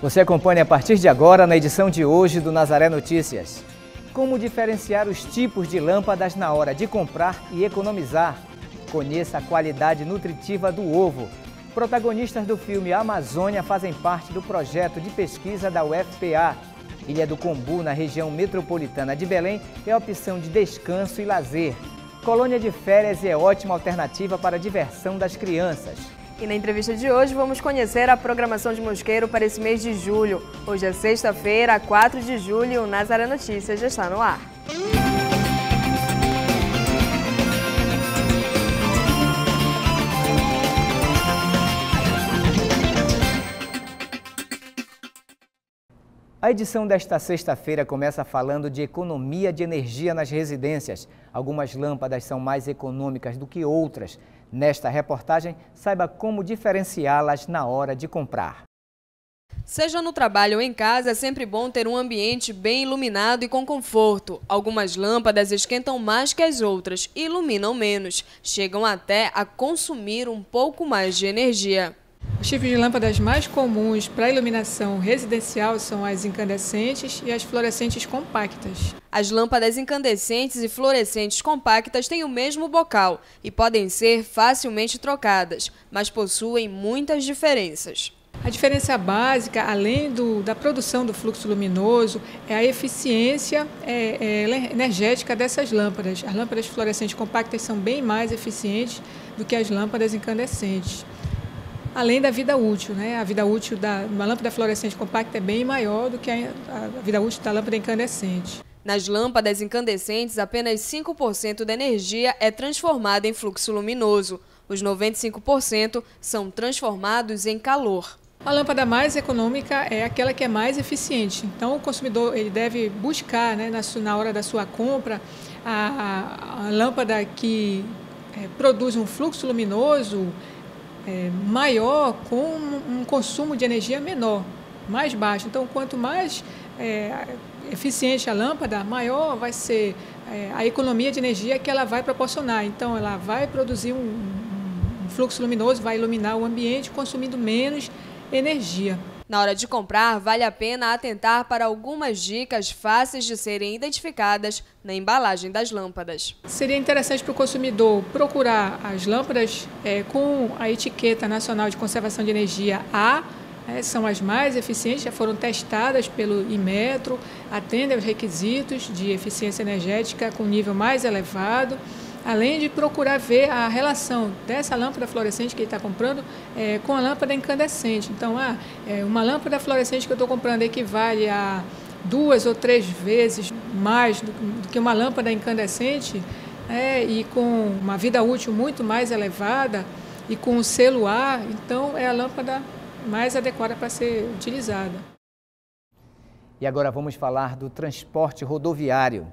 Você acompanha a partir de agora na edição de hoje do Nazaré Notícias. Como diferenciar os tipos de lâmpadas na hora de comprar e economizar. Conheça a qualidade nutritiva do ovo. Protagonistas do filme Amazônia fazem parte do projeto de pesquisa da UFPA. Ilha do Combu, na região metropolitana de Belém, é opção de descanso e lazer. Colônia de férias é ótima alternativa para a diversão das crianças. E na entrevista de hoje vamos conhecer a programação de Mosqueiro para esse mês de julho. Hoje é sexta-feira, 4 de julho, o Nazaré Notícias já está no ar. A edição desta sexta-feira começa falando de economia de energia nas residências. Algumas lâmpadas são mais econômicas do que outras. Nesta reportagem, saiba como diferenciá-las na hora de comprar. Seja no trabalho ou em casa, é sempre bom ter um ambiente bem iluminado e com conforto. Algumas lâmpadas esquentam mais que as outras e iluminam menos. Chegam até a consumir um pouco mais de energia. Os tipos de lâmpadas mais comuns para iluminação residencial são as incandescentes e as fluorescentes compactas. As lâmpadas incandescentes e fluorescentes compactas têm o mesmo bocal e podem ser facilmente trocadas, mas possuem muitas diferenças. A diferença básica, além do, da produção do fluxo luminoso, é a eficiência é, é, energética dessas lâmpadas. As lâmpadas fluorescentes compactas são bem mais eficientes do que as lâmpadas incandescentes além da vida útil. Né? A vida útil da uma lâmpada fluorescente compacta é bem maior do que a, a vida útil da lâmpada incandescente. Nas lâmpadas incandescentes, apenas 5% da energia é transformada em fluxo luminoso. Os 95% são transformados em calor. A lâmpada mais econômica é aquela que é mais eficiente. Então, o consumidor ele deve buscar, né, na, na hora da sua compra, a, a, a lâmpada que é, produz um fluxo luminoso é, maior com um consumo de energia menor, mais baixo. Então, quanto mais é, eficiente a lâmpada, maior vai ser é, a economia de energia que ela vai proporcionar. Então, ela vai produzir um, um fluxo luminoso, vai iluminar o ambiente, consumindo menos energia. Na hora de comprar, vale a pena atentar para algumas dicas fáceis de serem identificadas na embalagem das lâmpadas. Seria interessante para o consumidor procurar as lâmpadas é, com a etiqueta nacional de conservação de energia A, é, são as mais eficientes, já foram testadas pelo Imetro, atendem aos requisitos de eficiência energética com nível mais elevado além de procurar ver a relação dessa lâmpada fluorescente que ele está comprando é, com a lâmpada incandescente. Então, ah, é, uma lâmpada fluorescente que eu estou comprando equivale a duas ou três vezes mais do, do que uma lâmpada incandescente é, e com uma vida útil muito mais elevada e com o selo A, então é a lâmpada mais adequada para ser utilizada. E agora vamos falar do transporte rodoviário.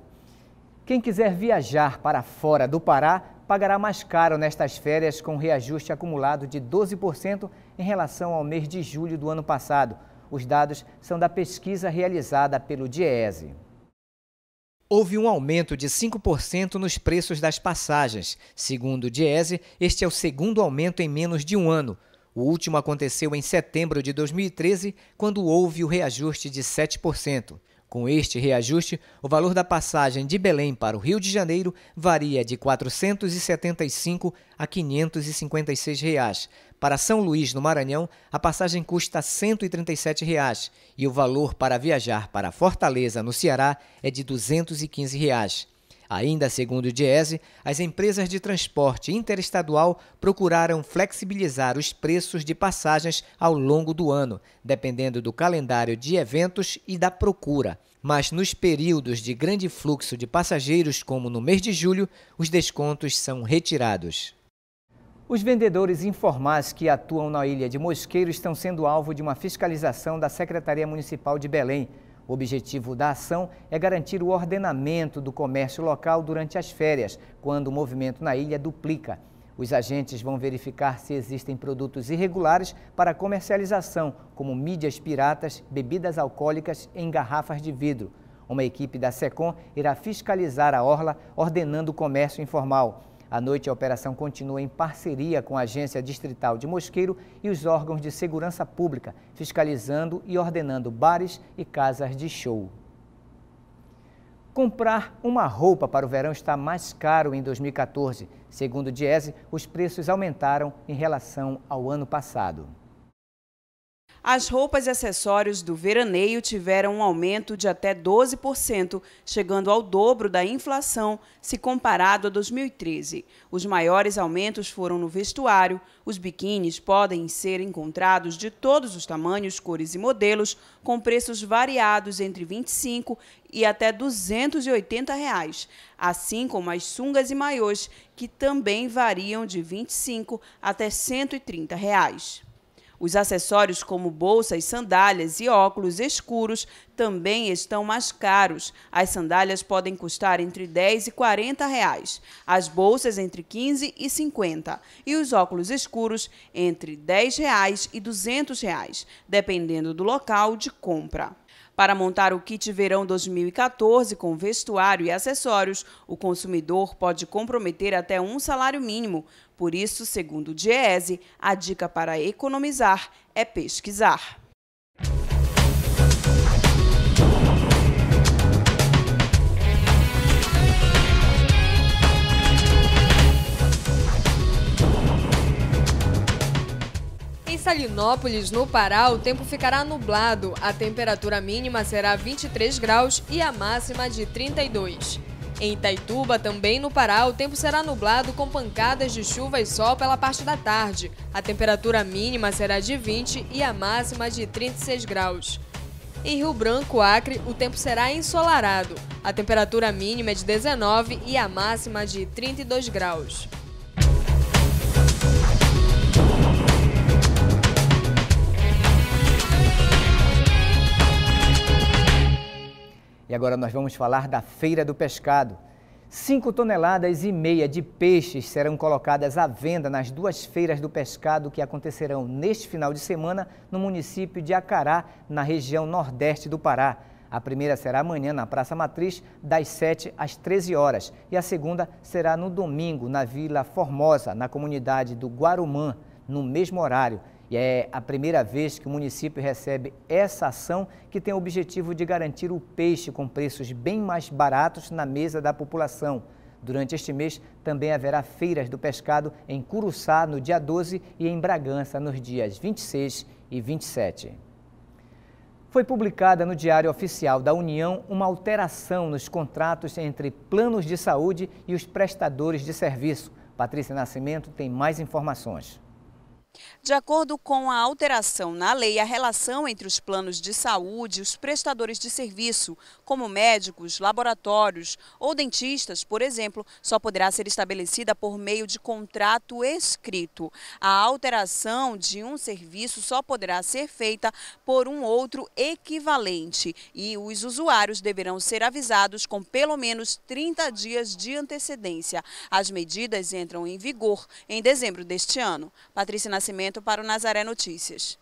Quem quiser viajar para fora do Pará pagará mais caro nestas férias com reajuste acumulado de 12% em relação ao mês de julho do ano passado. Os dados são da pesquisa realizada pelo DIESE. Houve um aumento de 5% nos preços das passagens. Segundo o Diese, este é o segundo aumento em menos de um ano. O último aconteceu em setembro de 2013, quando houve o reajuste de 7%. Com este reajuste, o valor da passagem de Belém para o Rio de Janeiro varia de R$ 475 a 556 reais. Para São Luís, no Maranhão, a passagem custa 137 reais, e o valor para viajar para Fortaleza, no Ceará, é de 215 reais. Ainda segundo o Diese, as empresas de transporte interestadual procuraram flexibilizar os preços de passagens ao longo do ano, dependendo do calendário de eventos e da procura. Mas nos períodos de grande fluxo de passageiros, como no mês de julho, os descontos são retirados. Os vendedores informais que atuam na ilha de Mosqueiro estão sendo alvo de uma fiscalização da Secretaria Municipal de Belém. O objetivo da ação é garantir o ordenamento do comércio local durante as férias, quando o movimento na ilha duplica. Os agentes vão verificar se existem produtos irregulares para comercialização, como mídias piratas, bebidas alcoólicas em garrafas de vidro. Uma equipe da SECOM irá fiscalizar a orla, ordenando o comércio informal. À noite, a operação continua em parceria com a Agência Distrital de Mosqueiro e os órgãos de segurança pública, fiscalizando e ordenando bares e casas de show. Comprar uma roupa para o verão está mais caro em 2014. Segundo o Diese, os preços aumentaram em relação ao ano passado. As roupas e acessórios do veraneio tiveram um aumento de até 12%, chegando ao dobro da inflação se comparado a 2013. Os maiores aumentos foram no vestuário. Os biquínis podem ser encontrados de todos os tamanhos, cores e modelos, com preços variados entre 25 e até 280 reais, assim como as sungas e maiôs, que também variam de 25 até 130 reais. Os acessórios como bolsas, sandálias e óculos escuros também estão mais caros. As sandálias podem custar entre 10 e 40 reais, as bolsas entre 15 e 50 e os óculos escuros entre 10 reais e 200 reais, dependendo do local de compra. Para montar o kit verão 2014 com vestuário e acessórios, o consumidor pode comprometer até um salário mínimo. Por isso, segundo o Diese, a dica para economizar é pesquisar. Salinópolis, no Pará, o tempo ficará nublado. A temperatura mínima será 23 graus e a máxima de 32. Em Itaituba, também no Pará, o tempo será nublado com pancadas de chuva e sol pela parte da tarde. A temperatura mínima será de 20 e a máxima de 36 graus. Em Rio Branco, Acre, o tempo será ensolarado. A temperatura mínima é de 19 e a máxima de 32 graus. E agora nós vamos falar da Feira do Pescado. 5 toneladas e meia de peixes serão colocadas à venda nas duas feiras do pescado que acontecerão neste final de semana no município de Acará, na região nordeste do Pará. A primeira será amanhã na Praça Matriz, das 7 às 13 horas, e a segunda será no domingo, na Vila Formosa, na comunidade do Guarumã, no mesmo horário. E é a primeira vez que o município recebe essa ação que tem o objetivo de garantir o peixe com preços bem mais baratos na mesa da população. Durante este mês também haverá feiras do pescado em Curuçá no dia 12 e em Bragança nos dias 26 e 27. Foi publicada no Diário Oficial da União uma alteração nos contratos entre planos de saúde e os prestadores de serviço. Patrícia Nascimento tem mais informações. De acordo com a alteração na lei, a relação entre os planos de saúde e os prestadores de serviço, como médicos, laboratórios ou dentistas, por exemplo, só poderá ser estabelecida por meio de contrato escrito. A alteração de um serviço só poderá ser feita por um outro equivalente e os usuários deverão ser avisados com pelo menos 30 dias de antecedência. As medidas entram em vigor em dezembro deste ano. Patrícia para o Nazaré Notícias.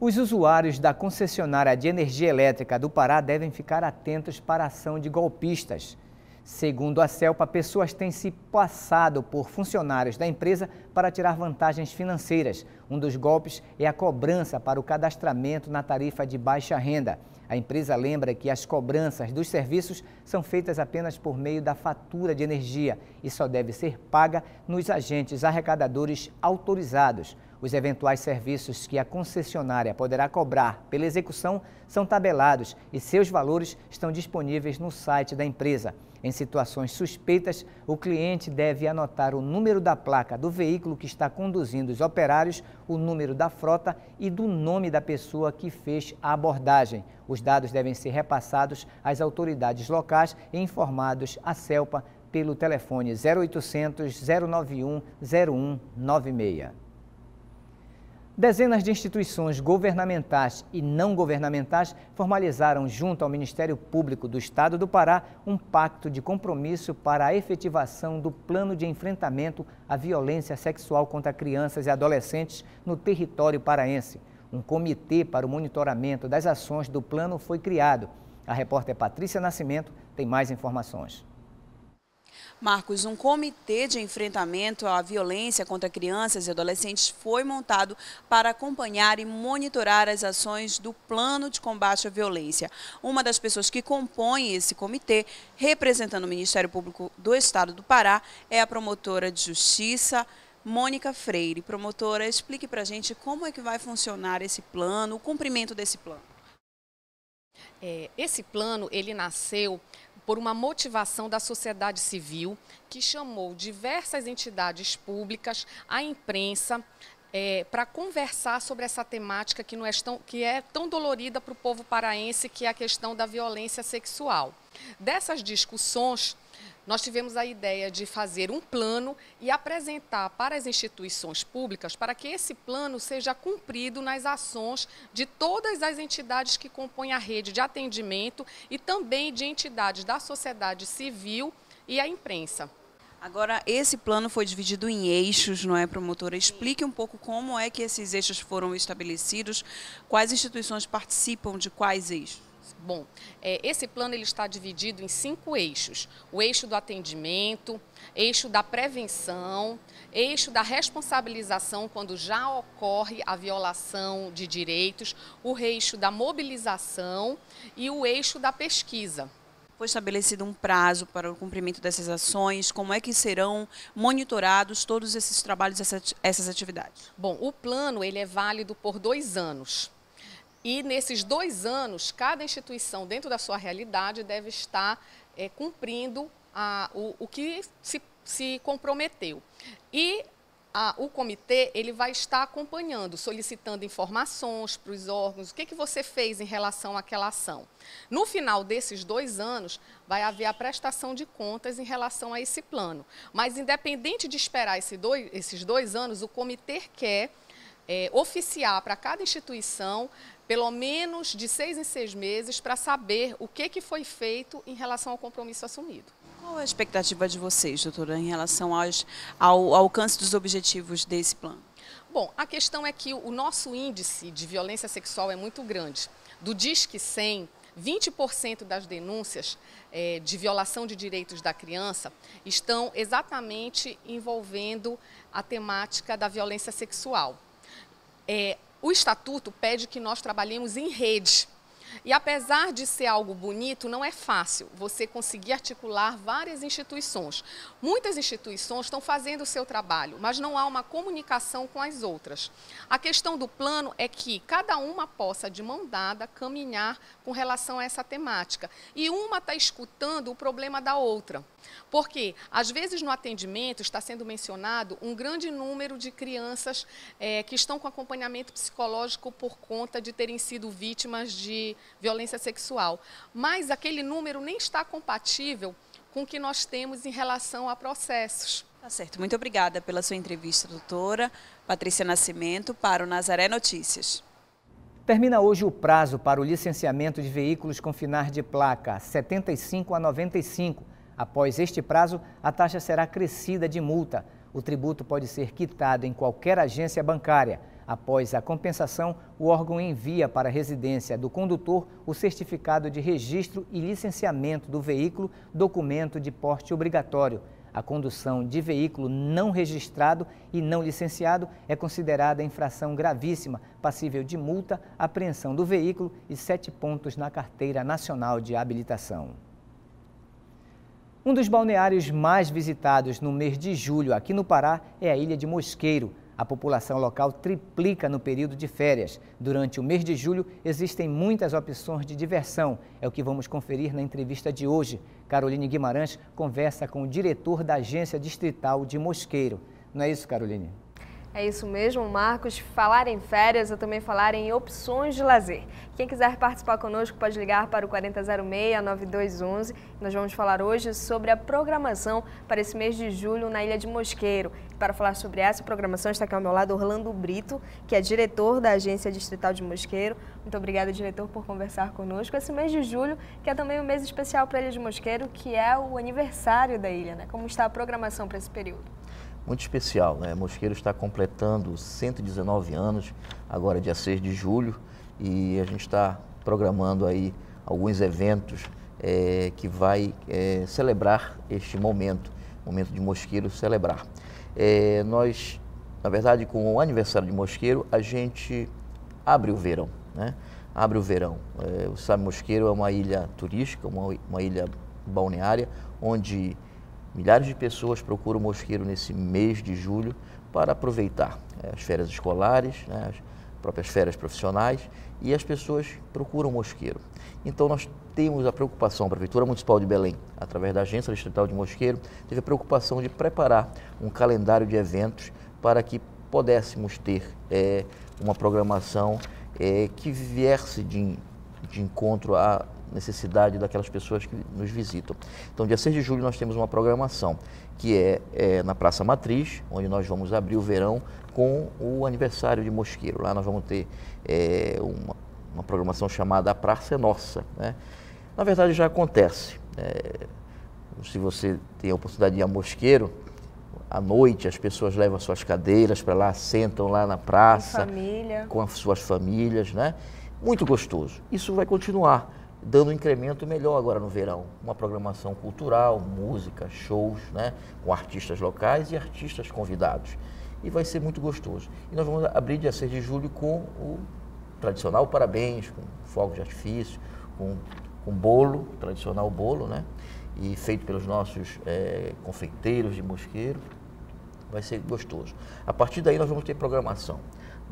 Os usuários da concessionária de energia elétrica do Pará devem ficar atentos para a ação de golpistas. Segundo a CELPA, pessoas têm se passado por funcionários da empresa para tirar vantagens financeiras. Um dos golpes é a cobrança para o cadastramento na tarifa de baixa renda. A empresa lembra que as cobranças dos serviços são feitas apenas por meio da fatura de energia e só deve ser paga nos agentes arrecadadores autorizados. Os eventuais serviços que a concessionária poderá cobrar pela execução são tabelados e seus valores estão disponíveis no site da empresa. Em situações suspeitas, o cliente deve anotar o número da placa do veículo que está conduzindo os operários, o número da frota e do nome da pessoa que fez a abordagem. Os dados devem ser repassados às autoridades locais e informados à CELPA pelo telefone 0800 091 0196. Dezenas de instituições governamentais e não governamentais formalizaram, junto ao Ministério Público do Estado do Pará, um pacto de compromisso para a efetivação do plano de enfrentamento à violência sexual contra crianças e adolescentes no território paraense. Um comitê para o monitoramento das ações do plano foi criado. A repórter Patrícia Nascimento tem mais informações. Marcos, um comitê de enfrentamento à violência contra crianças e adolescentes foi montado para acompanhar e monitorar as ações do Plano de Combate à Violência. Uma das pessoas que compõem esse comitê, representando o Ministério Público do Estado do Pará, é a promotora de Justiça, Mônica Freire. Promotora, explique para a gente como é que vai funcionar esse plano, o cumprimento desse plano. É, esse plano, ele nasceu por uma motivação da sociedade civil que chamou diversas entidades públicas, a imprensa, é, para conversar sobre essa temática que, não é, tão, que é tão dolorida para o povo paraense, que é a questão da violência sexual. Dessas discussões, nós tivemos a ideia de fazer um plano e apresentar para as instituições públicas para que esse plano seja cumprido nas ações de todas as entidades que compõem a rede de atendimento e também de entidades da sociedade civil e a imprensa. Agora, esse plano foi dividido em eixos, não é, promotora? Explique um pouco como é que esses eixos foram estabelecidos, quais instituições participam de quais eixos? Bom, é, esse plano ele está dividido em cinco eixos: o eixo do atendimento, eixo da prevenção, eixo da responsabilização quando já ocorre a violação de direitos, o eixo da mobilização e o eixo da pesquisa. Foi estabelecido um prazo para o cumprimento dessas ações? Como é que serão monitorados todos esses trabalhos, essas atividades? Bom, o plano ele é válido por dois anos. E nesses dois anos, cada instituição, dentro da sua realidade, deve estar é, cumprindo a, o, o que se, se comprometeu. E a, o comitê ele vai estar acompanhando, solicitando informações para os órgãos, o que, que você fez em relação àquela ação. No final desses dois anos, vai haver a prestação de contas em relação a esse plano. Mas, independente de esperar esse dois, esses dois anos, o comitê quer é, oficiar para cada instituição pelo menos de seis em seis meses para saber o que, que foi feito em relação ao compromisso assumido. Qual a expectativa de vocês, doutora, em relação aos, ao, ao alcance dos objetivos desse plano? Bom, a questão é que o nosso índice de violência sexual é muito grande. Do Disque 100, 20% das denúncias é, de violação de direitos da criança estão exatamente envolvendo a temática da violência sexual. É, o estatuto pede que nós trabalhemos em rede. E apesar de ser algo bonito, não é fácil você conseguir articular várias instituições. Muitas instituições estão fazendo o seu trabalho, mas não há uma comunicação com as outras. A questão do plano é que cada uma possa, de mão dada, caminhar com relação a essa temática. E uma está escutando o problema da outra. Porque, às vezes, no atendimento está sendo mencionado um grande número de crianças é, que estão com acompanhamento psicológico por conta de terem sido vítimas de violência sexual. Mas aquele número nem está compatível com o que nós temos em relação a processos. Tá certo. Muito obrigada pela sua entrevista, doutora Patrícia Nascimento, para o Nazaré Notícias. Termina hoje o prazo para o licenciamento de veículos com finar de placa 75 a 95. Após este prazo, a taxa será crescida de multa. O tributo pode ser quitado em qualquer agência bancária. Após a compensação, o órgão envia para a residência do condutor o certificado de registro e licenciamento do veículo, documento de porte obrigatório. A condução de veículo não registrado e não licenciado é considerada infração gravíssima, passível de multa, apreensão do veículo e sete pontos na Carteira Nacional de Habilitação. Um dos balneários mais visitados no mês de julho aqui no Pará é a Ilha de Mosqueiro. A população local triplica no período de férias. Durante o mês de julho, existem muitas opções de diversão. É o que vamos conferir na entrevista de hoje. Caroline Guimarães conversa com o diretor da Agência Distrital de Mosqueiro. Não é isso, Caroline? É isso mesmo, Marcos. Falar em férias é também falar em opções de lazer. Quem quiser participar conosco pode ligar para o 4006-9211. Nós vamos falar hoje sobre a programação para esse mês de julho na Ilha de Mosqueiro. Para falar sobre essa programação está aqui ao meu lado Orlando Brito, que é diretor da Agência Distrital de Mosqueiro. Muito obrigada, diretor, por conversar conosco. Esse mês de julho, que é também um mês especial para a Ilha de Mosqueiro, que é o aniversário da ilha. Né? Como está a programação para esse período? Muito especial. Né? Mosqueiro está completando 119 anos, agora dia 6 de julho, e a gente está programando aí alguns eventos é, que vai é, celebrar este momento, momento de Mosqueiro celebrar. É, nós, na verdade, com o aniversário de Mosqueiro, a gente abre o verão, né? Abre o verão. É, o Sabe Mosqueiro é uma ilha turística, uma, uma ilha balneária, onde milhares de pessoas procuram Mosqueiro nesse mês de julho para aproveitar é, as férias escolares, né, as próprias férias profissionais, e as pessoas procuram Mosqueiro. Então nós temos a preocupação, a Prefeitura Municipal de Belém, através da Agência Distrital de Mosqueiro, teve a preocupação de preparar um calendário de eventos para que pudéssemos ter é, uma programação é, que viesse de, de encontro à necessidade daquelas pessoas que nos visitam. Então, dia 6 de julho, nós temos uma programação que é, é, na Praça Matriz, onde nós vamos abrir o verão com o aniversário de Mosqueiro. Lá nós vamos ter é, uma, uma, programação chamada A Praça é Nossa. Né? Na verdade, já acontece. É, se você tem a oportunidade de ir a Mosqueiro, à noite as pessoas levam as suas cadeiras para lá, sentam lá na praça. Família. Com as suas famílias, né? Muito gostoso. Isso vai continuar dando um incremento melhor agora no verão. Uma programação cultural, música, shows, né? Com artistas locais e artistas convidados. E vai ser muito gostoso. E nós vamos abrir dia 6 de julho com o tradicional parabéns, com fogos de artifício, com, com bolo, tradicional bolo, né? E feito pelos nossos é, confeiteiros de mosqueiro vai ser gostoso. A partir daí nós vamos ter programação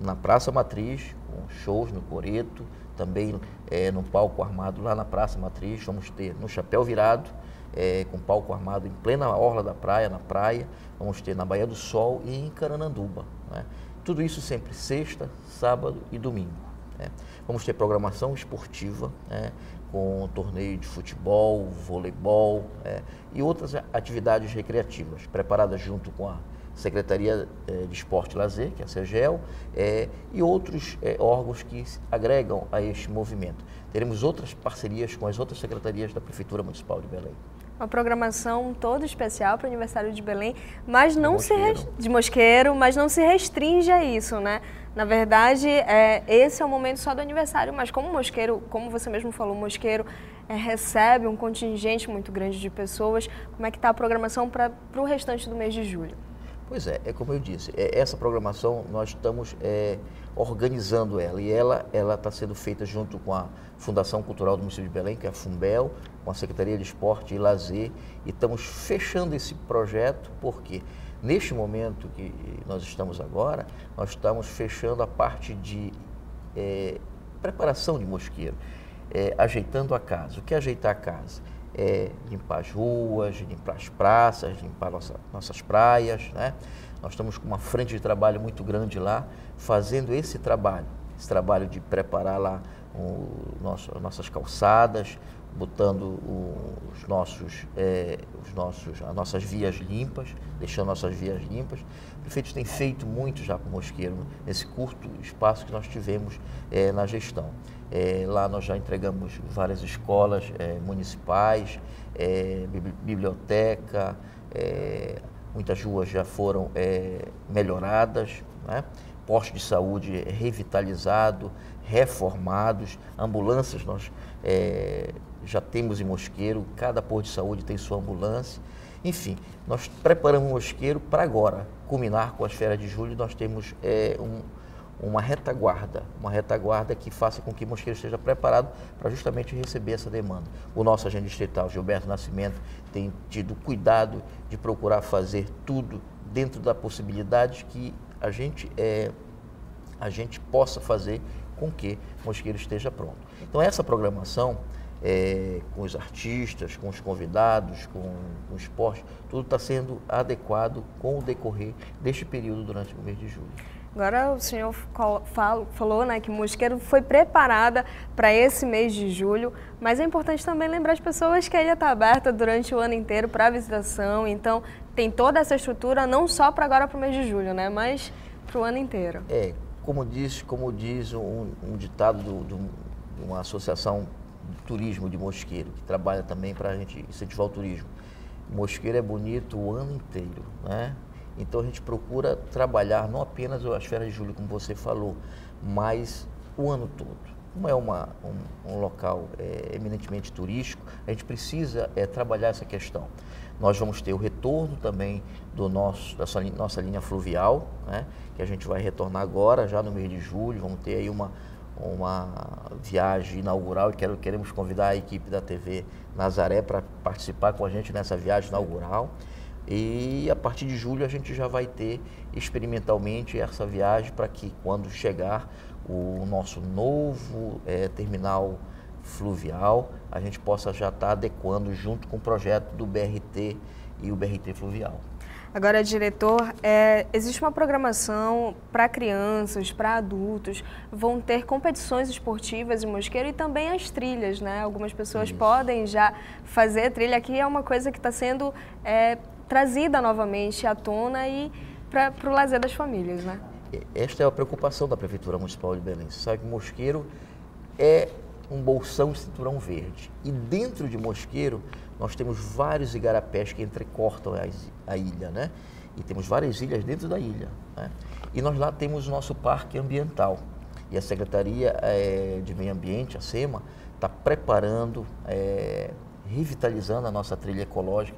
na Praça Matriz, com shows no Coreto, também é, no palco armado lá na Praça Matriz, vamos ter no Chapéu Virado, é, com palco armado em plena orla da praia, na praia, vamos ter na Baía do Sol e em Carananduba. Né? Tudo isso sempre sexta, sábado e domingo. Né? Vamos ter programação esportiva, né? com torneio de futebol, voleibol é, e outras atividades recreativas, preparadas junto com a Secretaria eh, de Esporte e Lazer, que é a CEGEL, é, e outros é, órgãos que agregam a este movimento. Teremos outras parcerias com as outras secretarias da Prefeitura Municipal de Belém. Uma programação toda especial para o aniversário de Belém, mas não de se de mosqueiro, mas não se restringe a isso, né? Na verdade, é, esse é o momento só do aniversário, mas como o mosqueiro, como você mesmo falou, o mosqueiro é, recebe um contingente muito grande de pessoas, como é que está a programação para o restante do mês de julho? Pois é, é como eu disse, é, essa programação nós estamos é, organizando ela e ela está sendo feita junto com a Fundação Cultural do Município de Belém, que é a Fumbel, com a Secretaria de Esporte e Lazer, e estamos fechando esse projeto porque neste momento que nós estamos agora, nós estamos fechando a parte de é, preparação de mosqueiro, é, ajeitando a casa. O que é ajeitar a casa? É, limpar as ruas, limpar as praças, limpar nossa, nossas praias. Né? Nós estamos com uma frente de trabalho muito grande lá, fazendo esse trabalho, esse trabalho de preparar lá o nosso, nossas calçadas, botando os nossos, é, os nossos, as nossas vias limpas, deixando nossas vias limpas. O prefeito tem feito muito já com o Mosqueiro, nesse curto espaço que nós tivemos é, na gestão. É, lá nós já entregamos várias escolas é, municipais, é, biblioteca, é, muitas ruas já foram é, melhoradas, né? postos de saúde revitalizado, reformados, ambulâncias nós é, já temos em Mosqueiro, cada posto de saúde tem sua ambulância. Enfim, nós preparamos o Mosqueiro para agora, culminar com as férias de julho, nós temos um, uma retaguarda, uma retaguarda que faça com que Mosqueiro esteja preparado para justamente receber essa demanda. O nosso agente distrital, Gilberto Nascimento, tem tido cuidado de procurar fazer tudo dentro da possibilidade que a gente, é, a gente possa fazer com que Mosqueiro esteja pronto. Então essa programação é, com os artistas, com os convidados, com, com o esporte, tudo está sendo adequado com o decorrer deste período durante o mês de julho. Agora o senhor falou né, que Mosqueiro foi preparada para esse mês de julho, mas é importante também lembrar as pessoas que a ilha está aberta durante o ano inteiro para visitação, então tem toda essa estrutura não só para agora para o mês de julho, né, mas para o ano inteiro. É, como diz, como diz um, um ditado do, do, de uma associação de turismo de Mosqueiro, que trabalha também para a gente incentivar o turismo. Mosqueiro é bonito o ano inteiro, né? Então a gente procura trabalhar não apenas as férias de julho, como você falou, mas o ano todo. como é uma, um, um local é, eminentemente turístico, a gente precisa é, trabalhar essa questão. Nós vamos ter o retorno também do nosso, da nossa linha fluvial, né, que a gente vai retornar agora, já no mês de julho. Vamos ter aí uma, uma viagem inaugural e quero, queremos convidar a equipe da TV Nazaré para participar com a gente nessa viagem inaugural. E a partir de julho a gente já vai ter experimentalmente essa viagem para que quando chegar o nosso novo é, terminal fluvial, a gente possa já estar tá adequando junto com o projeto do BRT e o BRT fluvial. Agora, diretor, é, existe uma programação para crianças, para adultos, vão ter competições esportivas em Mosqueiro e também as trilhas, né? Algumas pessoas Isso. podem já fazer trilha aqui, é uma coisa que está sendo é, trazida novamente à tona e para o lazer das famílias, né? Esta é a preocupação da Prefeitura Municipal de Belém. Você sabe que Mosqueiro é um bolsão de cinturão verde. E dentro de Mosqueiro, nós temos vários igarapés que entrecortam a, ilha, né? E temos várias ilhas dentro da ilha. Né? E nós lá temos o nosso parque ambiental. E a Secretaria é, de Meio Ambiente, a SEMA, está preparando, é, revitalizando a nossa trilha ecológica.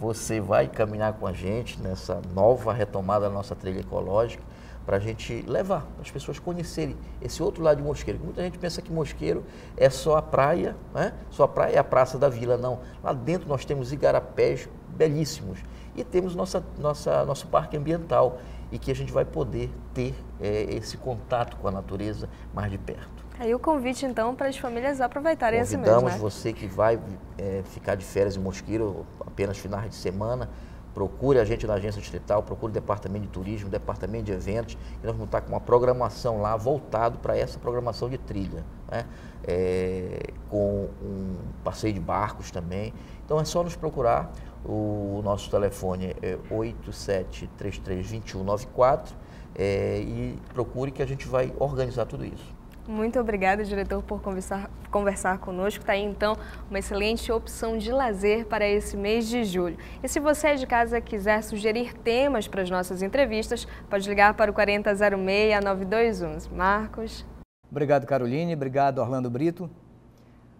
Você vai caminhar com a gente nessa nova retomada da nossa trilha ecológica para a gente levar, as pessoas conhecerem esse outro lado de Mosqueiro. Muita gente pensa que Mosqueiro é só a praia, né? só a praia é a Praça da Vila. Não, lá dentro nós temos igarapés belíssimos e temos nossa, nossa, nosso parque ambiental e que a gente vai poder ter é, esse contato com a natureza mais de perto. Aí o convite, então, para as famílias aproveitarem esse mês, Convidamos né? você que vai é, ficar de férias em Mosqueiro apenas finais de semana, procure a gente na agência distrital, procure o departamento de turismo, o departamento de eventos, e nós vamos estar com uma programação lá voltado para essa programação de trilha, né? É, com um passeio de barcos também. Então é só nos procurar. O nosso telefone é 87332194 é, e procure que a gente vai organizar tudo isso. Muito obrigada, diretor, por conversar, conversar conosco. Está aí, então, uma excelente opção de lazer para esse mês de julho. E se você de casa quiser sugerir temas para as nossas entrevistas, pode ligar para o 4006-9211. Marcos. Obrigado, Caroline. Obrigado, Orlando Brito.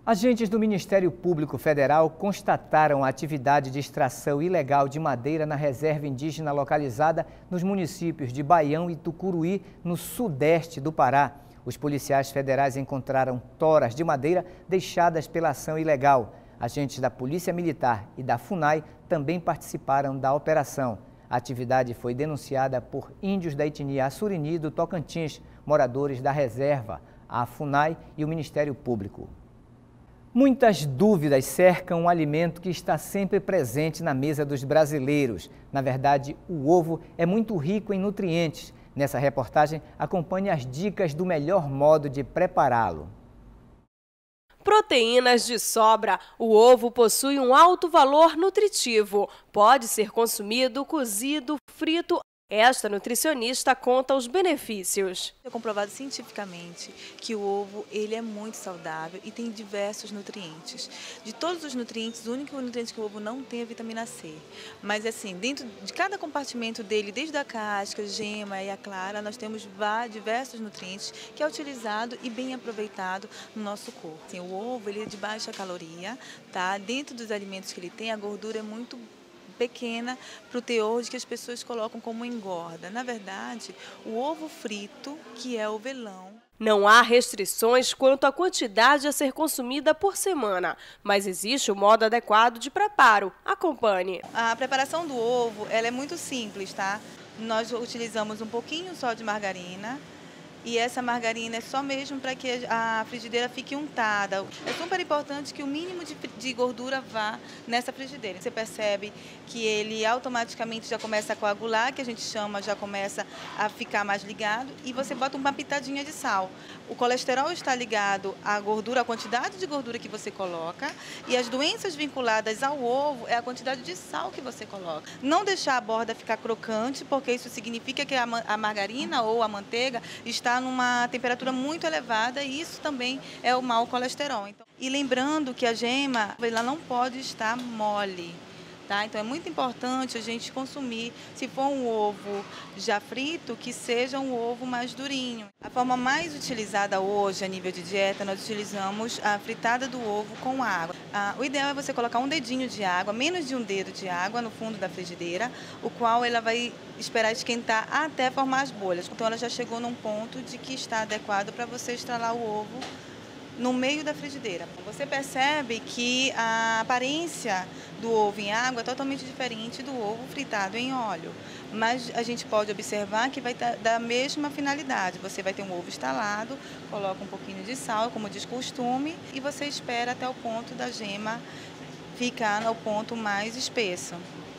Agentes do Ministério Público Federal constataram a atividade de extração ilegal de madeira na reserva indígena localizada nos municípios de Baião e Tucuruí, no sudeste do Pará. Os policiais federais encontraram toras de madeira deixadas pela ação ilegal. Agentes da Polícia Militar e da FUNAI também participaram da operação. A atividade foi denunciada por índios da etnia Assurini do Tocantins, moradores da reserva, a FUNAI e o Ministério Público. Muitas dúvidas cercam um alimento que está sempre presente na mesa dos brasileiros. Na verdade, o ovo é muito rico em nutrientes Nessa reportagem, acompanhe as dicas do melhor modo de prepará-lo. Proteínas de sobra. O ovo possui um alto valor nutritivo. Pode ser consumido cozido, frito esta nutricionista conta os benefícios. É comprovado cientificamente que o ovo ele é muito saudável e tem diversos nutrientes. De todos os nutrientes, o único nutriente que o ovo não tem é a vitamina C. Mas assim, dentro de cada compartimento dele, desde a casca, gema e a clara, nós temos diversos nutrientes que é utilizado e bem aproveitado no nosso corpo. Assim, o ovo ele é de baixa caloria, tá? Dentro dos alimentos que ele tem, a gordura é muito pequena para o teor de que as pessoas colocam como engorda. Na verdade, o ovo frito, que é o velão, não há restrições quanto à quantidade a ser consumida por semana, mas existe o modo adequado de preparo. Acompanhe. A preparação do ovo ela é muito simples, tá? Nós utilizamos um pouquinho só de margarina, e essa margarina é só mesmo para que a frigideira fique untada. É super importante que o mínimo de, de, gordura vá nessa frigideira. Você percebe que ele automaticamente já começa a coagular, que a gente chama, já começa a ficar mais ligado, e você bota uma pitadinha de sal. O colesterol está ligado à gordura, à quantidade de gordura que você coloca, e as doenças vinculadas ao ovo é a quantidade de sal que você coloca. Não deixar a borda ficar crocante, porque isso significa que a, a margarina ou a manteiga está está numa temperatura muito elevada e isso também é o mau colesterol. Então, e lembrando que a gema ela não pode estar mole. Tá? Então é muito importante a gente consumir, se for um ovo já frito, que seja um ovo mais durinho. A forma mais utilizada hoje a nível de dieta, nós utilizamos a fritada do ovo com água. Ah, o ideal é você colocar um dedinho de água, menos de um dedo de água no fundo da frigideira, o qual ela vai esperar esquentar até formar as bolhas. Então ela já chegou num ponto de que está adequado para você estralar o ovo no meio da frigideira. Você percebe que a aparência do ovo em água é totalmente diferente do ovo fritado em óleo. Mas a gente pode observar que vai dar da mesma finalidade. Você vai ter um ovo estalado, coloca um pouquinho de sal, como diz costume, e você espera até o ponto da gema ficar no ponto mais espesso.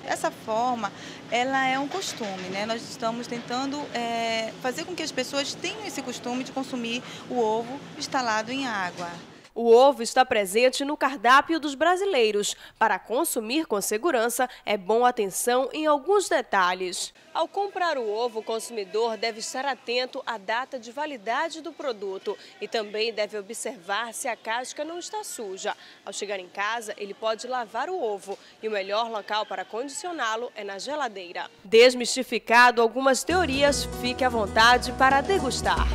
Essa forma, ela é um costume, né? Nós estamos tentando é, fazer com que as pessoas tenham esse costume de consumir o ovo instalado em água. O ovo está presente no cardápio dos brasileiros. Para consumir com segurança, é bom atenção em alguns detalhes. Ao comprar o ovo, o consumidor deve estar atento à data de validade do produto e também deve observar se a casca não está suja. Ao chegar em casa, ele pode lavar o ovo e o melhor local para condicioná-lo é na geladeira. Desmistificado algumas teorias, fique à vontade para degustar.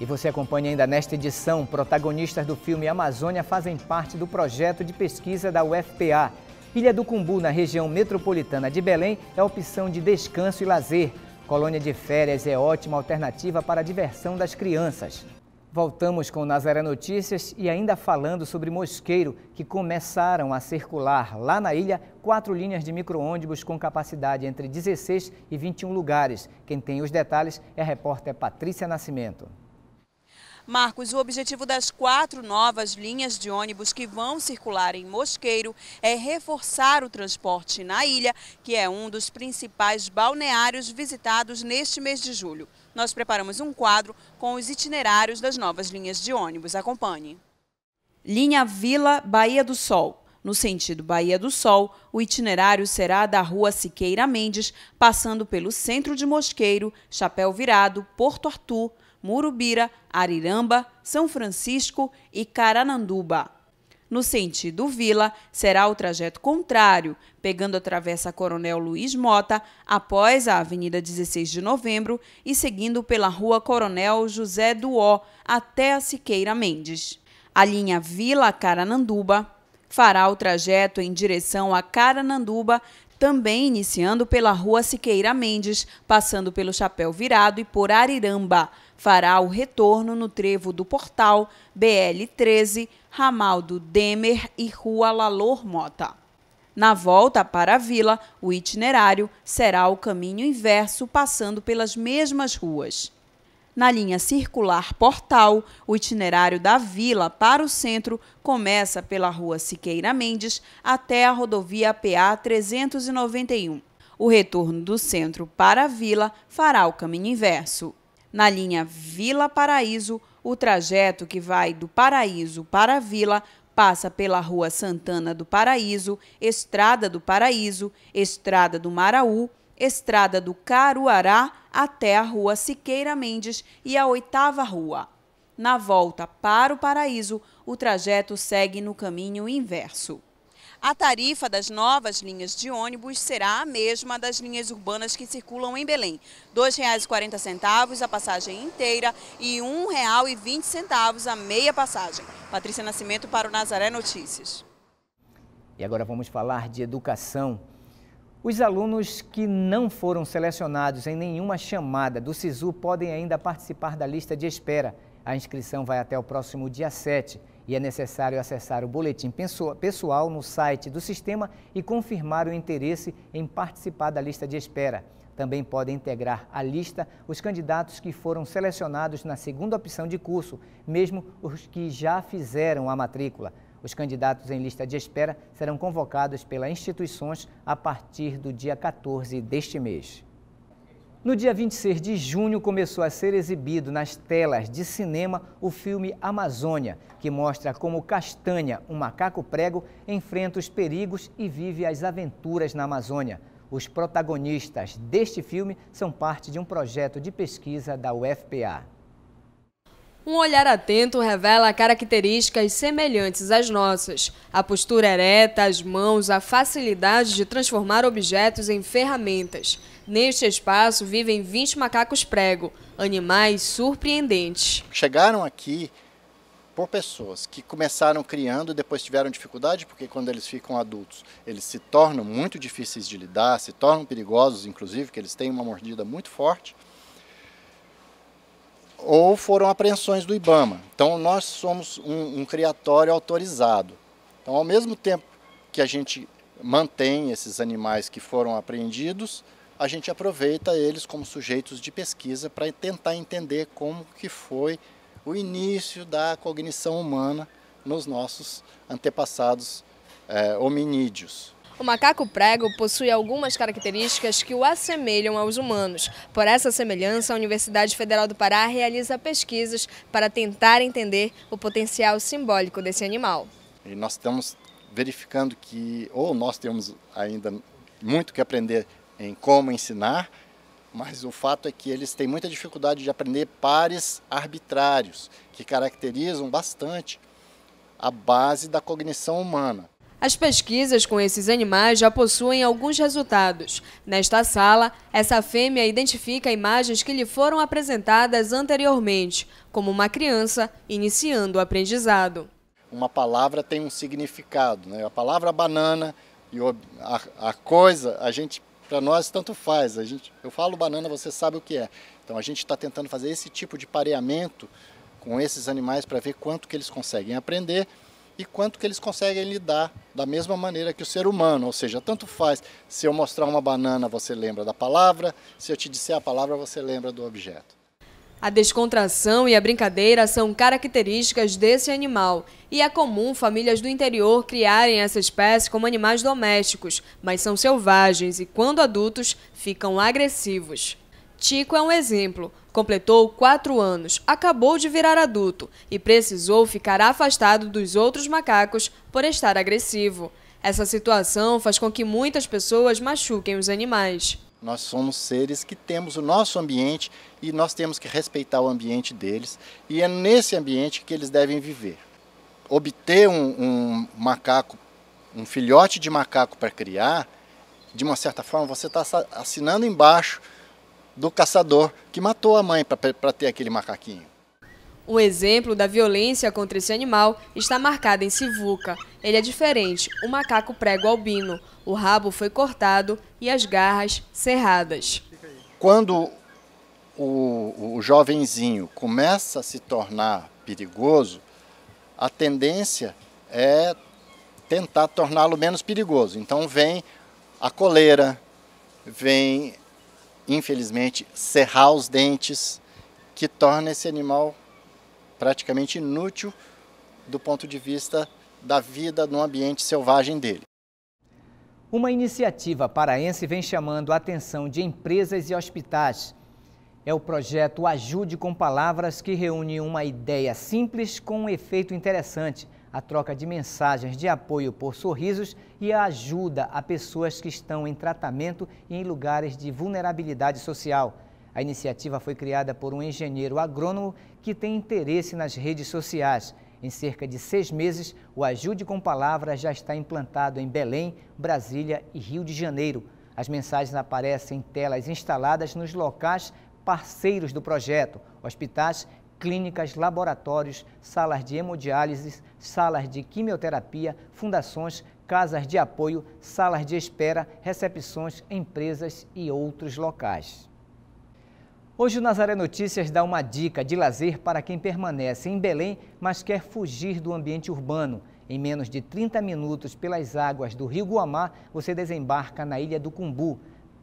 E você acompanha ainda nesta edição, protagonistas do filme Amazônia fazem parte do projeto de pesquisa da UFPA. Ilha do Cumbu, na região metropolitana de Belém, é opção de descanso e lazer. Colônia de férias é ótima alternativa para a diversão das crianças. Voltamos com Nazaré Notícias e ainda falando sobre Mosqueiro, que começaram a circular lá na ilha quatro linhas de micro-ônibus com capacidade entre 16 e 21 lugares. Quem tem os detalhes é a repórter Patrícia Nascimento. Marcos, o objetivo das quatro novas linhas de ônibus que vão circular em Mosqueiro é reforçar o transporte na ilha, que é um dos principais balneários visitados neste mês de julho. Nós preparamos um quadro com os itinerários das novas linhas de ônibus. Acompanhe. Linha Vila Bahia do Sol. No sentido Bahia do Sol, o itinerário será da Rua Siqueira Mendes, passando pelo centro de Mosqueiro, Chapéu Virado, Porto Arthur, Murubira, Ariramba, São Francisco e Carananduba. No sentido Vila, será o trajeto contrário, pegando a Travessa Coronel Luiz Mota, após a Avenida 16 de Novembro e seguindo pela Rua Coronel José Duó, até a Siqueira Mendes. A linha Vila Carananduba fará o trajeto em direção a Carananduba, também iniciando pela Rua Siqueira Mendes, passando pelo Chapéu Virado e por Ariramba fará o retorno no trevo do Portal, BL 13, ramal do Demer e Rua Lalor Mota. Na volta para a vila, o itinerário será o caminho inverso, passando pelas mesmas ruas. Na linha circular Portal, o itinerário da vila para o centro começa pela rua Siqueira Mendes até a rodovia PA 391. O retorno do centro para a vila fará o caminho inverso. Na linha Vila Paraíso, o trajeto que vai do Paraíso para a Vila passa pela Rua Santana do Paraíso, Estrada do Paraíso, Estrada do Maraú, Estrada do Caruará até a Rua Siqueira Mendes e a Oitava Rua. Na volta para o Paraíso, o trajeto segue no caminho inverso. A tarifa das novas linhas de ônibus será a mesma das linhas urbanas que circulam em Belém. R$ 2,40 a passagem inteira e R$ 1,20 a meia passagem. Patrícia Nascimento para o Nazaré Notícias. E agora vamos falar de educação. Os alunos que não foram selecionados em nenhuma chamada do SISU podem ainda participar da lista de espera. A inscrição vai até o próximo dia 7 e é necessário acessar o boletim pessoal no site do sistema e confirmar o interesse em participar da lista de espera. Também podem integrar a lista os candidatos que foram selecionados na segunda opção de curso, mesmo os que já fizeram a matrícula. Os candidatos em lista de espera serão convocados pelas instituições a partir do dia 14 deste mês. No dia 26 de junho começou a ser exibido nas telas de cinema o filme Amazônia, que mostra como Castanha, um macaco prego, enfrenta os perigos e vive as aventuras na Amazônia. Os protagonistas deste filme são parte de um projeto de pesquisa da UFPA. Um olhar atento revela características semelhantes às nossas. A postura ereta, as mãos, a facilidade de transformar objetos em ferramentas. Neste espaço vivem 20 macacos prego, animais surpreendentes. Chegaram aqui por pessoas que começaram criando depois tiveram dificuldade, porque quando eles ficam adultos, eles se tornam muito difíceis de lidar, se tornam perigosos, inclusive, que eles têm uma mordida muito forte ou foram apreensões do IBAMA. Então, nós somos um, um criatório autorizado. Então, ao mesmo tempo que a gente mantém esses animais que foram apreendidos, a gente aproveita eles como sujeitos de pesquisa para tentar entender como que foi o início da cognição humana nos nossos antepassados é, hominídeos. O macaco prego possui algumas características que o assemelham aos humanos. Por essa semelhança, a Universidade Federal do Pará realiza pesquisas para tentar entender o potencial simbólico desse animal. E nós estamos verificando que, ou nós temos ainda muito que aprender em como ensinar, mas o fato é que eles têm muita dificuldade de aprender pares arbitrários, que caracterizam bastante a base da cognição humana. As pesquisas com esses animais já possuem alguns resultados. Nesta sala, essa fêmea identifica imagens que lhe foram apresentadas anteriormente, como uma criança iniciando o aprendizado. Uma palavra tem um significado. Né? A palavra banana e a, a coisa, a gente, para nós, tanto faz. A gente, eu falo banana, você sabe o que é. Então a gente está tentando fazer esse tipo de pareamento com esses animais para ver quanto que eles conseguem aprender e quanto que eles conseguem lidar da mesma maneira que o ser humano, ou seja, tanto faz se eu mostrar uma banana, você lembra da palavra, se eu te disser a palavra, você lembra do objeto. A descontração e a brincadeira são características desse animal e é comum famílias do interior criarem essa espécie como animais domésticos, mas são selvagens e, quando adultos, ficam agressivos. Tico é um exemplo. Completou quatro anos, acabou de virar adulto e precisou ficar afastado dos outros macacos por estar agressivo. Essa situação faz com que muitas pessoas machuquem os animais. Nós somos seres que temos o nosso ambiente e nós temos que respeitar o ambiente deles, e é nesse ambiente que eles devem viver. Obter um, um macaco, um filhote de macaco para criar, de uma certa forma, você está assinando embaixo do caçador que matou a mãe para ter aquele macaquinho. Um exemplo da violência contra esse animal está marcado em Sivuca. Ele é diferente, o macaco prego albino. O rabo foi cortado e as garras cerradas. Quando o, o jovenzinho começa a se tornar perigoso, a tendência é tentar torná-lo menos perigoso. Então vem a coleira, vem infelizmente, serrar os dentes, que torna esse animal praticamente inútil do ponto de vista da vida no ambiente selvagem dele. Uma iniciativa paraense vem chamando a atenção de empresas e hospitais. É o projeto Ajude com Palavras que reúne uma ideia simples com um efeito interessante a troca de mensagens de apoio por sorrisos e a ajuda a pessoas que estão em tratamento e em lugares de vulnerabilidade social. A iniciativa foi criada por um engenheiro agrônomo que tem interesse nas redes sociais. Em cerca de seis meses, o Ajude com Palavras já está implantado em Belém, Brasília e Rio de Janeiro. As mensagens aparecem em telas instaladas nos locais parceiros do projeto, hospitais clínicas, laboratórios, salas de hemodiálise, salas de quimioterapia, fundações, casas de apoio, salas de espera, recepções, empresas e outros locais. Hoje o Nazaré Notícias dá uma dica de lazer para quem permanece em Belém, mas quer fugir do ambiente urbano. Em menos de 30 minutos pelas águas do Rio Guamá, você desembarca na Ilha do Cumbu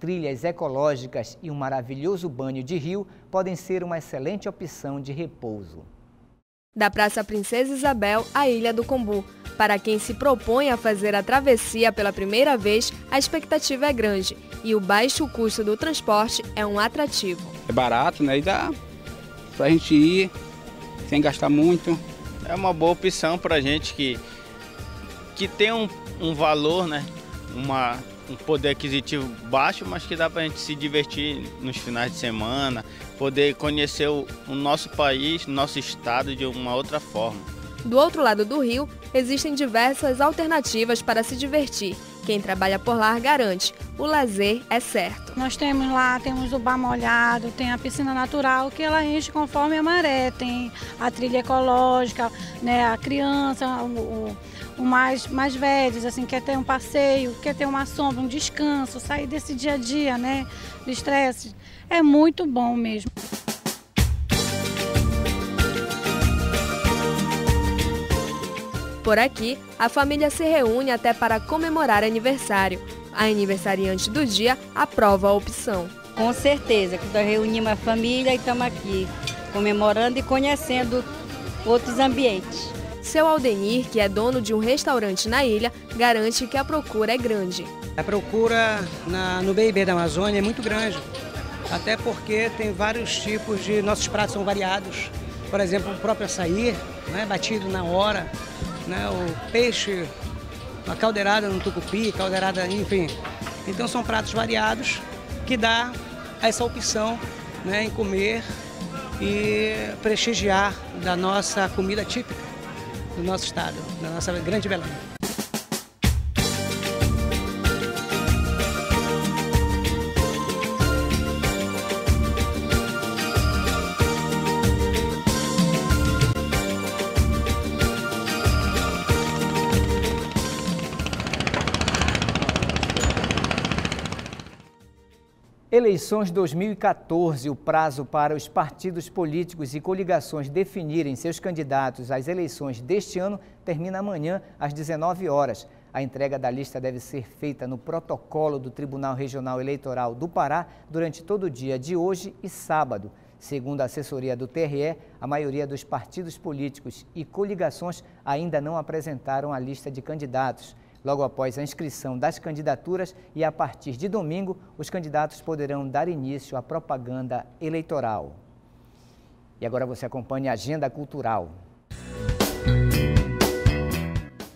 trilhas ecológicas e um maravilhoso banho de rio podem ser uma excelente opção de repouso. Da Praça Princesa Isabel à Ilha do Combu. Para quem se propõe a fazer a travessia pela primeira vez, a expectativa é grande e o baixo custo do transporte é um atrativo. É barato, né? E dá pra gente ir sem gastar muito. É uma boa opção pra gente que, que tem um, um valor, né? Uma, um poder aquisitivo baixo, mas que dá para a gente se divertir nos finais de semana, poder conhecer o, o nosso país, nosso estado de uma outra forma. Do outro lado do rio, existem diversas alternativas para se divertir. Quem trabalha por lá garante, o lazer é certo. Nós temos lá, temos o bar molhado, tem a piscina natural que ela enche conforme a maré, tem a trilha ecológica, né, a criança, o, o, mais, mais velhos, assim, quer ter um passeio, quer ter uma sombra, um descanso, sair desse dia a dia, né, do estresse. É muito bom mesmo. Por aqui, a família se reúne até para comemorar aniversário. A aniversariante do dia aprova a opção. Com certeza, que nós reunimos a família e estamos aqui comemorando e conhecendo outros ambientes. Seu Aldenir, que é dono de um restaurante na ilha, garante que a procura é grande. A procura na, no BIB da Amazônia é muito grande, até porque tem vários tipos de. Nossos pratos são variados. Por exemplo, o próprio açaí, né, batido na hora, né, o peixe, a caldeirada no tucupi, caldeirada, enfim. Então são pratos variados que dá essa opção né, em comer e prestigiar da nossa comida típica do nosso estado, da nossa grande Belém. Eleições 2014, o prazo para os partidos políticos e coligações definirem seus candidatos às eleições deste ano termina amanhã às 19 horas. A entrega da lista deve ser feita no protocolo do Tribunal Regional Eleitoral do Pará durante todo o dia de hoje e sábado. Segundo a assessoria do TRE, a maioria dos partidos políticos e coligações ainda não apresentaram a lista de candidatos. Logo após a inscrição das candidaturas e a partir de domingo, os candidatos poderão dar início à propaganda eleitoral. E agora você acompanha a agenda cultural.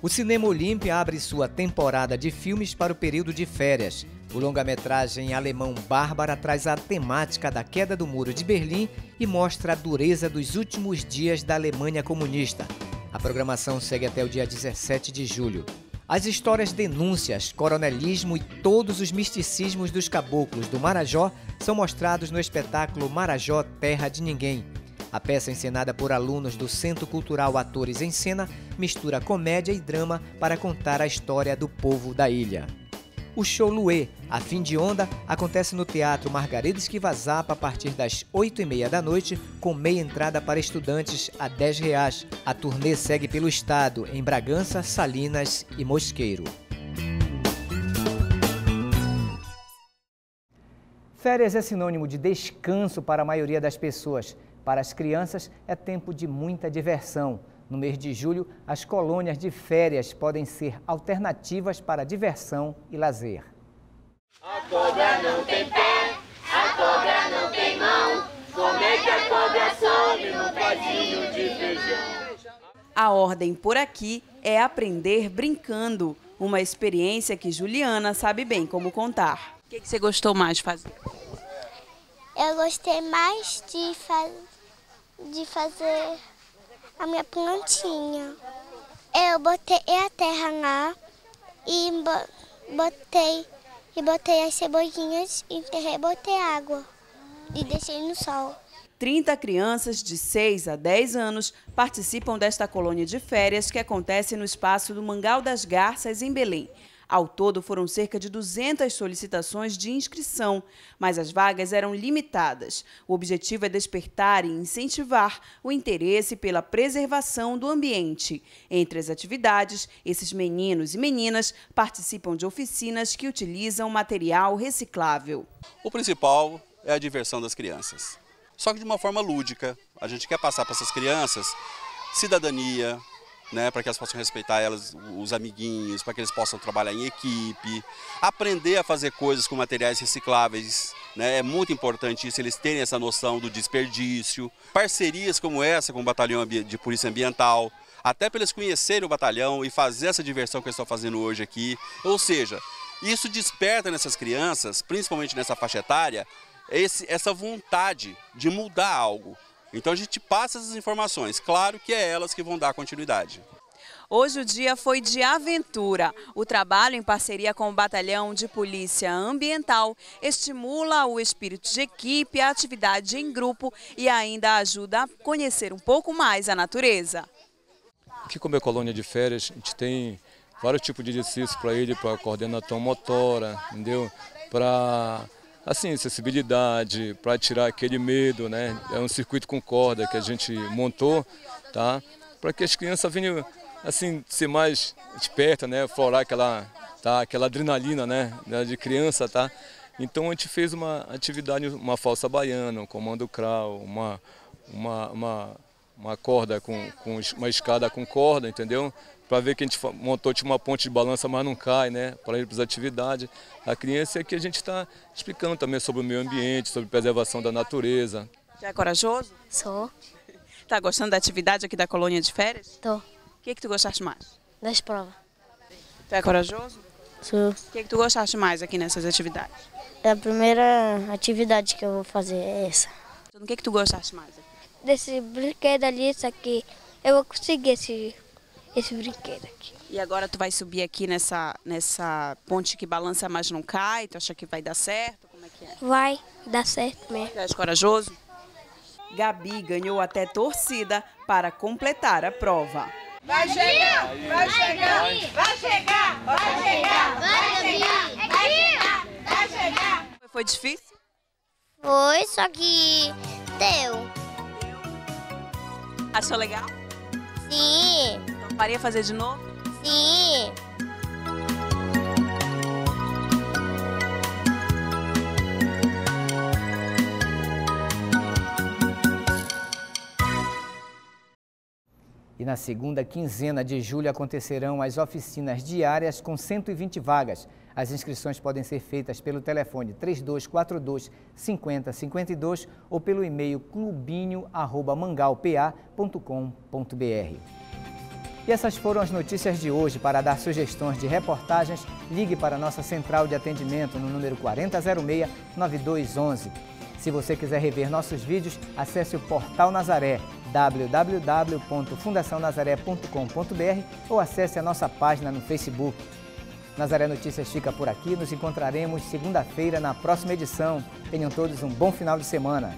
O Cinema Olímpia abre sua temporada de filmes para o período de férias. O longa-metragem alemão Bárbara traz a temática da queda do Muro de Berlim e mostra a dureza dos últimos dias da Alemanha comunista. A programação segue até o dia 17 de julho. As histórias denúncias, coronelismo e todos os misticismos dos caboclos do Marajó são mostrados no espetáculo Marajó Terra de Ninguém. A peça encenada por alunos do Centro Cultural Atores em Cena mistura comédia e drama para contar a história do povo da ilha. O show Luê, a fim de onda, acontece no Teatro Margarida Esquivazapa a partir das 8h30 da noite, com meia entrada para estudantes a 10 reais. A turnê segue pelo estado, em Bragança, Salinas e Mosqueiro. Férias é sinônimo de descanso para a maioria das pessoas. Para as crianças, é tempo de muita diversão. No mês de julho, as colônias de férias podem ser alternativas para diversão e lazer. A cobra não tem pé, a cobra não tem mão. Como é que a cobra sobe no pezinho de feijão? A ordem por aqui é aprender brincando, uma experiência que Juliana sabe bem como contar. O que, que você gostou mais de fazer? Eu gostei mais de, fa de fazer a minha plantinha. Eu botei a terra lá e botei e botei as cebolinhas, enterrei, botei água e deixei no sol. 30 crianças de 6 a 10 anos participam desta colônia de férias que acontece no espaço do Mangal das Garças, em Belém. Ao todo, foram cerca de 200 solicitações de inscrição, mas as vagas eram limitadas. O objetivo é despertar e incentivar o interesse pela preservação do ambiente. Entre as atividades, esses meninos e meninas participam de oficinas que utilizam material reciclável. O principal é a diversão das crianças. Só que de uma forma lúdica. A gente quer passar para essas crianças cidadania, né, para que elas possam respeitar elas, os amiguinhos, para que eles possam trabalhar em equipe, aprender a fazer coisas com materiais recicláveis, né, é muito importante isso, eles terem essa noção do desperdício. Parcerias como essa com o Batalhão de Polícia Ambiental, até para eles conhecerem o batalhão e fazer essa diversão que eles estão fazendo hoje aqui, ou seja, Isso desperta nessas crianças, principalmente nessa faixa etária, esse, essa vontade de mudar algo. Então a gente passa essas informações, claro que é elas que vão dar continuidade. Hoje o dia foi de aventura. O trabalho em parceria com o Batalhão de Polícia Ambiental estimula o espírito de equipe, a atividade em grupo e ainda ajuda a conhecer um pouco mais a natureza. Aqui como é colônia de férias, a gente tem vários tipos de exercícios para ele, para coordenação motora, entendeu? Para assim, acessibilidade, para tirar aquele medo, né? É um circuito com corda que a gente montou, tá? Para que as crianças venham assim ser mais espertas, né? Florar aquela, tá? Aquela adrenalina, né? De criança, tá? Então a gente fez uma atividade, uma falsa baiana, um comando crawl, uma uma, uma, uma corda com, com uma escada com corda, entendeu? Para ver que a gente montou tipo, uma ponte de balança, mas não cai, né? Para ir para as atividades. A criança é que a gente está explicando também sobre o meio ambiente, sobre preservação da natureza. Já é corajoso? Sou. Tá gostando da atividade aqui da colônia de férias? Tô. O que, que tu gostaste mais? Das provas. Tu é corajoso? Sou. O que, que tu gostaste mais aqui nessas atividades? É a primeira atividade que eu vou fazer é essa. O que, que tu gostaste mais? Desse brinquedo ali, isso aqui, eu vou conseguir esse, esse brinquedo aqui. E agora tu vai subir aqui nessa, nessa ponte que balança, mas não cai? Tu acha que vai dar certo? Como é que é? Vai dar certo mesmo. Tu és corajoso? Gabi ganhou até torcida para completar a prova. Vai chegar, vai chegar, vai chegar, vai chegar, vai chegar, vai chegar, vai chegar. Foi difícil? Foi, só que deu. Achou legal? Sim, Faria fazer de novo? sim. E na segunda quinzena de julho acontecerão as oficinas diárias com 120 vagas. As inscrições podem ser feitas pelo telefone 3242 5052 ou pelo e-mail clubinho@mangalpa.com.br. E essas foram as notícias de hoje. Para dar sugestões de reportagens, ligue para a nossa central de atendimento no número 4006-9211. Se você quiser rever nossos vídeos, acesse o Portal Nazaré, www.fundacionazaré.com.br ou acesse a nossa página no Facebook. Nazaré Notícias fica por aqui. Nos encontraremos segunda-feira na próxima edição. Tenham todos um bom final de semana.